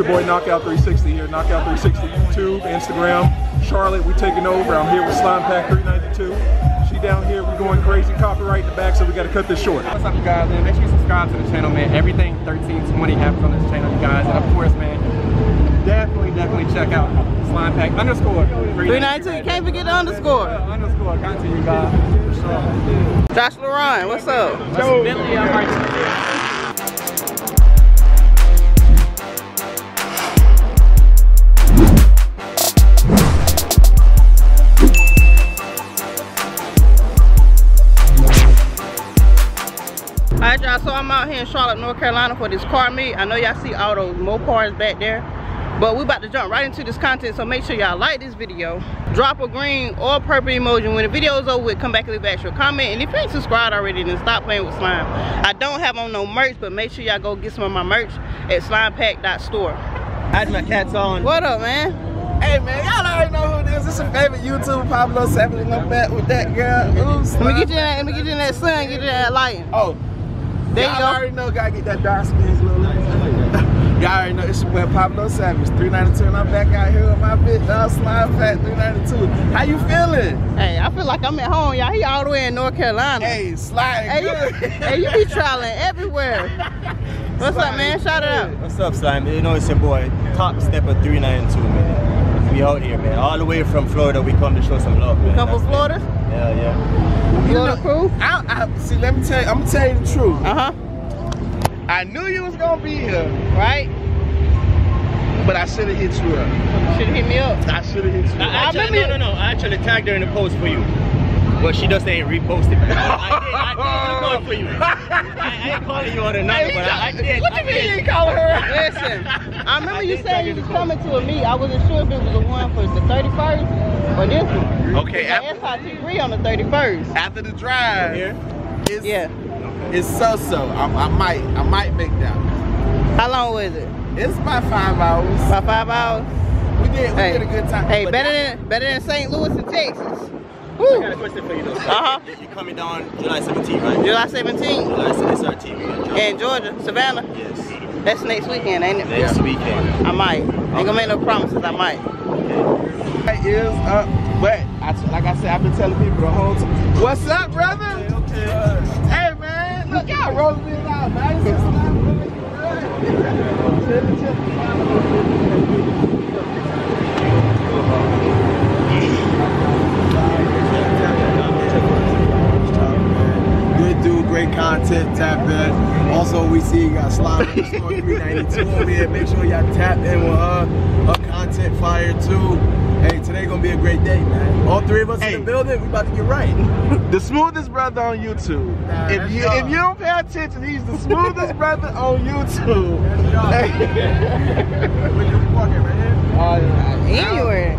your boy Knockout 360 here. Knockout 360 YouTube, Instagram. Charlotte, we taking over. I'm here with Slime Pack 392. She down here, we going crazy. Copyright in the back, so we got to cut this short. What's up, you guys? Man, make sure you subscribe to the channel, man. Everything 1320 happens on this channel, you guys. And of course, man, definitely, definitely check out Slime Pack underscore 392, you can't forget the underscore. Yeah, underscore. Got to you guys. For sure. Josh Laurent, what's up? Joe. Here in Charlotte, North Carolina for this car meet. I know y'all see all those Mopars back there. But we about to jump right into this content, so make sure y'all like this video. Drop a green or purple emoji. When the video is over with, come back and leave extra comment. And if you ain't subscribed already, then stop playing with slime. I don't have on no merch, but make sure y'all go get some of my merch at slimepack.store. I had my cats on. What up, man? Hey man, y'all already know who it is. This is your favorite YouTuber, Pablo Seven, and I'm back with that girl. Ooh, Let me get you in that, let me get you in that sun, get you in that light. Oh, There you y'all already know, gotta get that dark skin. little Y'all already know it's your boy Pablo Savage, 392, and I'm back out here with my bitch, uh, dog, Slime Fat 392. How you feeling? Hey, I feel like I'm at home, y'all. He all the way in North Carolina. Hey, slide Hey, good. you, hey, you be traveling everywhere. What's up, man? Shout it out. What's up, Slime? You know it's your boy, Top Stepper 392, man. We out here, man. All the way from Florida, we come to show some love, man. Come from That's Florida? It. Yeah, yeah. Florida crew? I, I, see, let me tell you, I'm gonna tell you the truth. Uh-huh. I knew you was gonna be here, Right? but I should have hit you up. Should've hit me up. I should have hit you I up. actually, remember no, no, no. I actually tagged her in the post for you. But she just ain't reposted. man. I did, I did for you. I, I ain't calling you on the number, but I, I did. What I you mean did. you ain't calling her? Listen, I remember I you saying you in was coming to a meet. I wasn't sure if it was the one for the 31st or this one. Okay, It's after, SIT3 on the 31st. after the drive, Here? it's, Yeah. it's so-so. I, I might, I might make that. How long was it? It's about five hours. About five hours? We did, we Hey, did a good time. hey, better than better than St. Louis and Texas. I got a question for you, though. Uh-huh. You coming down July 17th, right? July 17th July 17th, SRTV. in Georgia, Savannah. Yes. That's next weekend, ain't it? Next weekend. I might. Ain't gonna make no promises. I might. It is up, but I, like I said, I've been telling people the whole time. What's up, brother? Hey, man, look, y'all rolling it out, man. This is great content, tap in. Also, we see you got Slime underscore 392 over here. Make sure y'all tap in with her. Her content fire too. Hey, today gonna be a great day, man. All three of us Hey. in the building, we about to get right. The smoothest brother on YouTube. Nah, if you if you don't pay attention, he's the smoothest brother on YouTube. Where you parking, right here? Oh, yeah. Anywhere.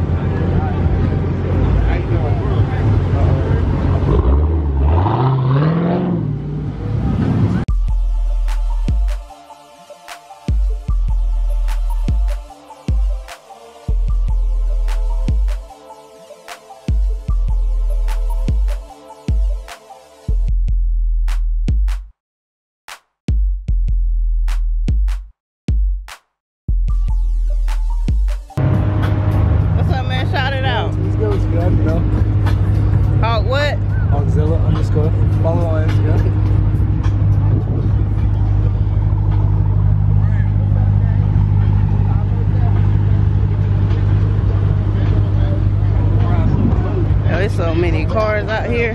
There's so many cars out here.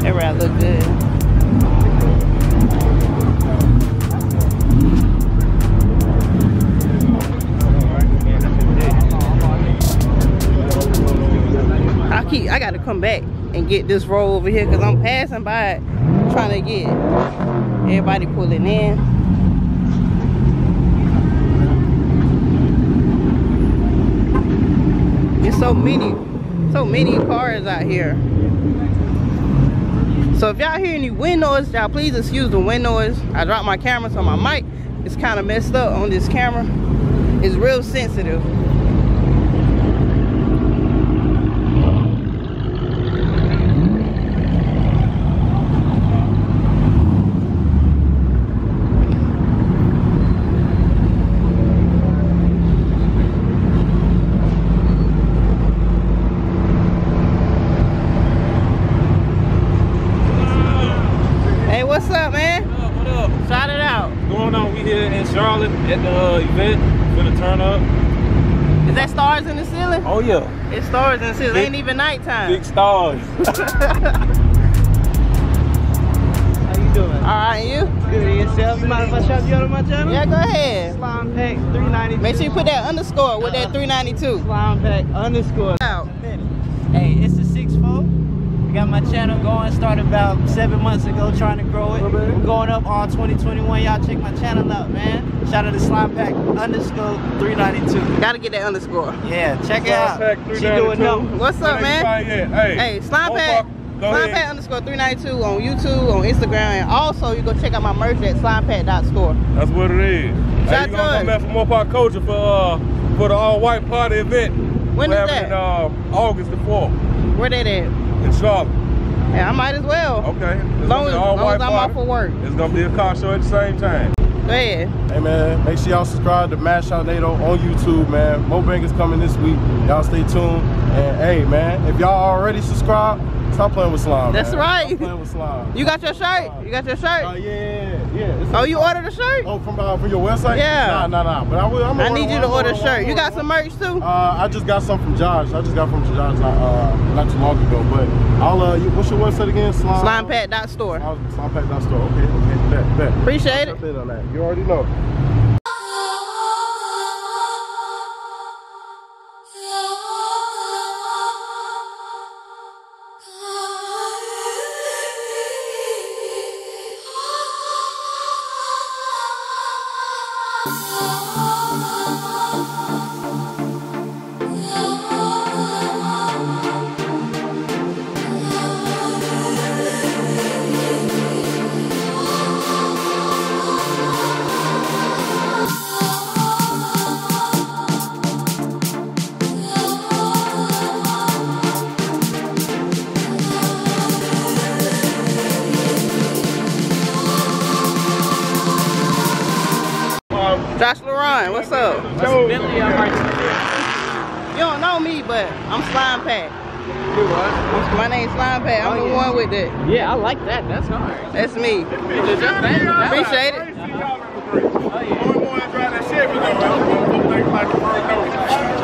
That ride look good. I keep I gotta come back and get this roll over here because I'm passing by it trying to get everybody pulling in. There's so many, so many cars out here. So if y'all hear any wind noise, y'all please excuse the wind noise. I dropped my camera so my mic is kind of messed up on this camera. It's real sensitive. what's up, man? What up? What up? Shout it out. What's going on? We here in Charlotte at the uh, event for the turn up. Is that stars in the ceiling? Oh yeah, It's stars in the ceiling. Big- Ain't even nighttime. big stars. How you doing? All right, you? Good in yourself. You mind if I shout you out on my channel? Yeah, go ahead. Slime Pack 392. Make sure you put that underscore with that 392. Slime Pack underscore. Out. Hey, it's the 6-4. We got my channel going. Started about seven months ago trying to grow it. We're going up all 2021. Y'all check my channel out, man. Shout out to Slime Pack underscore 392. Gotta get that underscore. Yeah, check it Slime Pack out. She doing 392. What's up, man? Hey, Hey, slime Pack. pad. Park- Go Slime ahead. pad underscore 392 on YouTube, on Instagram, and also you go check out my merch at slimepad.store. That's what it is. Shout Hey, you gonna come back for more park culture for uh for the all white party event. When We're is that? in uh, August the 4th Where they at? In Charlotte. Yeah, I might as well. Okay. It's Long gonna as, long as I'm party. off for work. It's gonna be a car show at the same time. Go ahead. Hey man, make sure y'all subscribe to Mash Out NATO on YouTube, man. Mobang is coming this week. Y'all stay tuned. And hey man, if y'all already subscribed, stop playing with slime. That's man. right. Stop playing with slime. You got your shirt? You got your Uh, shirt? yeah, yeah. Oh, you ordered a shirt? Oh, from uh, from your website? Yeah. Nah, nah, nah. But I will. I'm I need you order to one, order a shirt. one, You got some merch too? Uh, I just got some from Josh. I just got from Josh uh, not too long ago. But I'll. Uh, you, what's your website again? Slime. Slimepad.store. Oh, Slimepack.store. Okay, okay, bet, bet. Appreciate I'll it. it on that. You already know. Josh Laurent, what's up? Bentley, You don't know me, but I'm Slime Pack. My name's Slime Pack. I'm the oh, one with it. Yeah, I like that. That's hard. That's me. Appreciate it. Oh, Alright,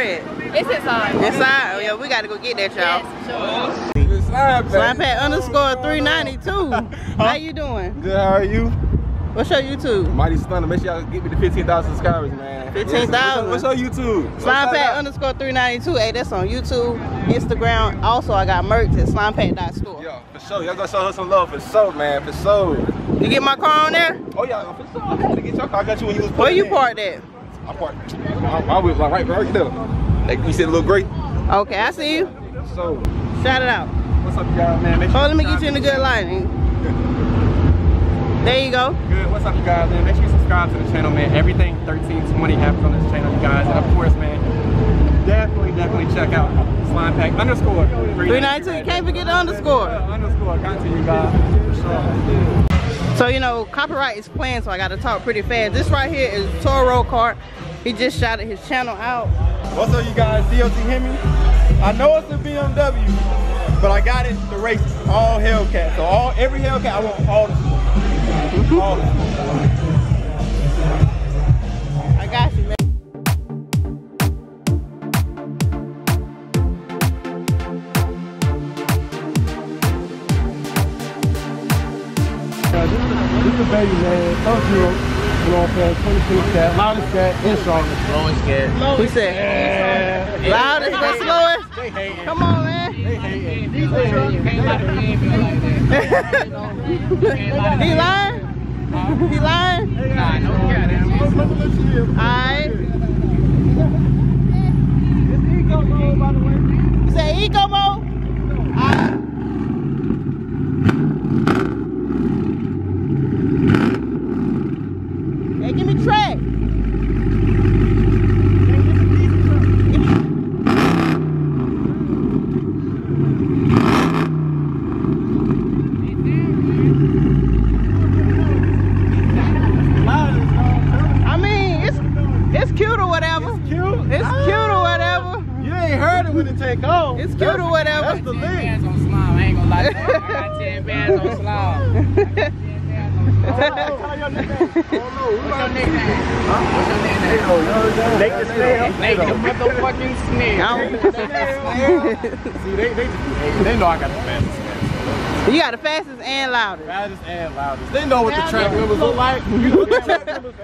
where your car at? It's inside. Inside? Oh, yeah, we gotta go get that, y'all. Yes, sure. Slime Pack underscore 392. How you doing? Good, how are you? What's your YouTube? Mighty Stunner. Make sure y'all get me the 15,000 subscribers, man. 15,000. What's your YouTube? Slime Pack underscore 392. Hey, that's on YouTube, Instagram. Also, I got merch at slimepack.store. Yeah, for sure. Y'all gonna show her some love for sure, man. For sure. You get my car on there? Oh yeah, for sure. I got to get your car. I got you when you was Where you parked at? I. I, I was like right, right there. Like you said, a little great. Okay, I see you. So, Shout it out. What's up, y'all, man? Make Oh, let me get you in the good lighting. There you go. Good. What's up, you guys, man? Make sure you subscribe to the channel, man. Everything 1320 happens on this channel, you guys. And of course, man, definitely, definitely check out Slime Pack underscore 392. You can't forget the underscore. Yeah, underscore. To you guys. Sure. So, you know, copyright is playing, so I got to talk pretty fast. This right here is Toro Kart. He just shouted his channel out. What's up, you guys? DOT Hemi. I know it's a BMW, but I got it to race all Hellcat. So all every Hellcat, I want all the sports. Mhm. all the sports. I got you, man. This is a baby man, Coach Zero. You know what I'm saying? 2020 cat, loudest cat in Charlotte. He said, loudest but slowest. Come on, man. he lying? He lying? Alright. cute? It's cute or whatever. You ain't heard it when it take off. It's cute or whatever. That's the link. Bands on slime. I ain't gonna lie. to you. I got 10 bands on slime. Call your nickname. I don't know. Who What's your got- nickname? What's your nickname? Nate the Snail. Nate the motherfucking snail. See, they, they, they know I got the fastest you got the fastest and loudest. Fastest and loudest. They know what the track numbers look like. What the track numbers,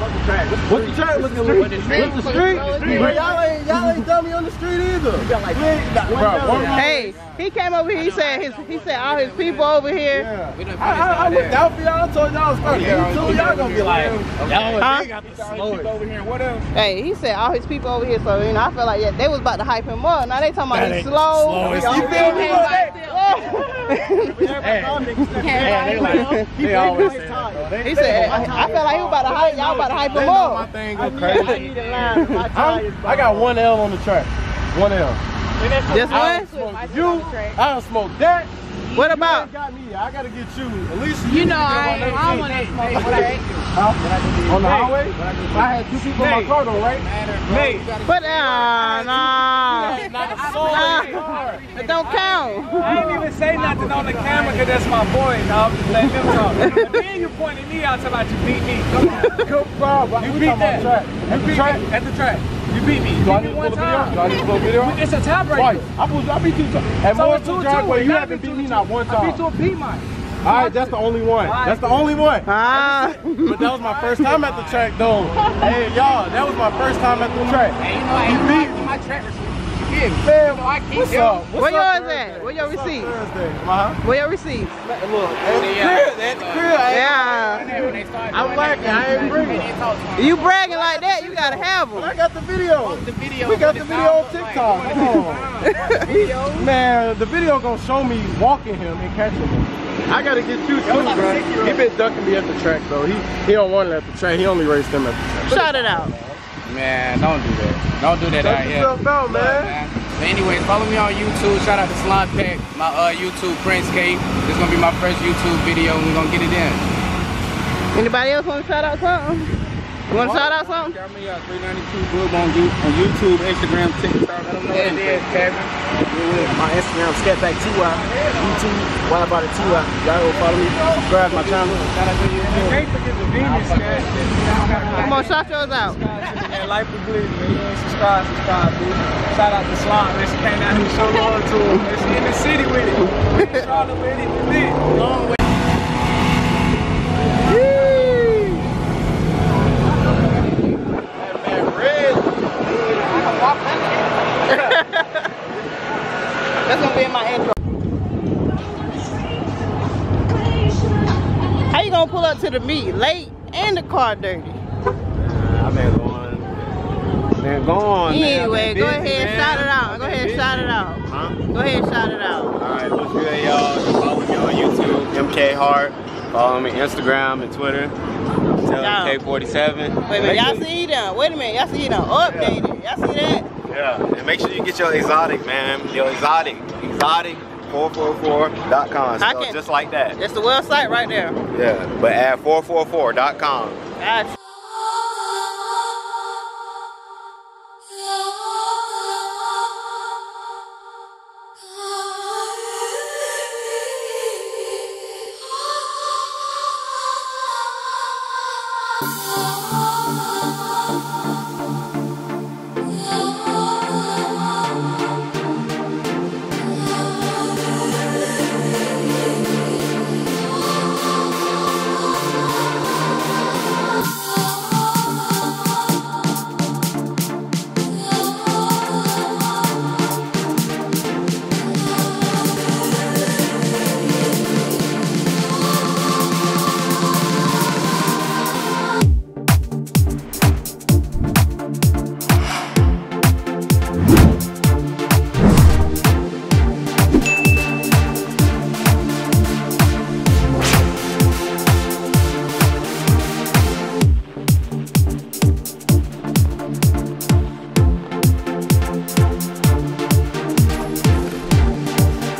what the track numbers looking like? What the track? What the track looking like? What the street? Bro, y'all ain't y'all ain't dummy on the street either. You got like bro, one Hey, he came over here. He said his. He said all his people over here. Yeah. We I, I, I looked out for y'all. I told y'all it's oh, first. Yeah, YouTube, y'all gonna be like, y'all Huh? they got the slowest. over here. What else? Hey, he said all his people over here. So you know, I feel like yeah, they was about to hype him up. Now they talking about That he's slow. You feel me? Hey, they like, they always say that. They- He said, I, I feel like he was about to hype. Y'all about to hype him know my up. thing go crazy. I'm- I got one L on the track. One L. Just I one. you. I done smoked that. What about? ain't got me. I gotta get you. At least You know I ain't- I don't want to smoke a crack. Huh? On the highway? I had two people in my car though, right? Nate, But uh, nah, Not a soul nah, in the car. it don't count. I ain't even say nothing on the camera because that's my boy, dog. Just letting him talk. And then you pointing me out talking about you beat me. Come on. Good problem. You beat that. track. You At the beat track. at the track. You beat me. You I beat need me to one pull a video? time. Do I need to pull a video? It's a tiebreaker. Twice. I pulled, I beat you. twice. At So more it's than two driveway, two. you gotta haven't beat two me two. not one time. I beat you time. a P mine. All right, that's the only one. That's the only one. Ah, But that was my first time at the track, though. Hey, y'all, that was my first time at the track. Hey, you know I ain't beat beat my track receipt. You get me? Man, So I keep what's them. up? What's Where up yours at? Where your What's up receipts? Thursday? Uh-huh. where your receipts? Look, at the crib, at the crib. I ain't- Yeah. When they start I'm doing lacking. that, I ain't bringing they them. talk to me. You bragging like that, you gotta have I got the video. The video. We got the video on sounds like- TikTok. Come on. Man, the video gonna show me walking him and catching him. I gotta get you too, bro. He been ducking me at the track though. He he don't want it at the track. He only raced them at the track. Shout it out. Man, don't do that. Don't do that Check out here. yourself out, Look, man. But anyways, follow me on YouTube. Shout out to Slime Pack, my uh, YouTube Prince K. This gonna be my first YouTube video, and we're gonna get it in. Anybody else want to shout out something? You want to shout out something? Got me out 392 Group on, you- on YouTube, Instagram, TikTok. Let them know what it is, Kevin. My Instagram, Scatpack TY. YouTube, Why About It TY. Y'all go follow me. Subscribe to my channel. Shout out to you. Can't forget the Venus, guys. Come on, shout yours out. Man, life is bleeding, man. You subscribe, subscribe, dude. Shout out to Slime, man. She came down here so loyal to him. Man. She in the city with it. We in Charlotte with it. We lit. Long way. Man, red. That's gonna be in my intro. How you gonna pull up to the meet late and the car dirty? Nah, I've been going. Man, go on. man. I've Anyway, go ahead, shout it out. Go ahead, busy. shout it out. Huh? Go ahead, shout it out. Alright, what's good, y'all? Follow me on YouTube, MK Hart. Follow me Instagram and Twitter. Tell Y'all. MK47. Wait a minute, y'all see them? Wait a minute, y'all see them updated. Y'all see that? Yeah, and make sure you get your exotic, man. Your exotic, exotic444.com. I So can- just like that. It's the website right there. Yeah, but add 444.com. Gotcha.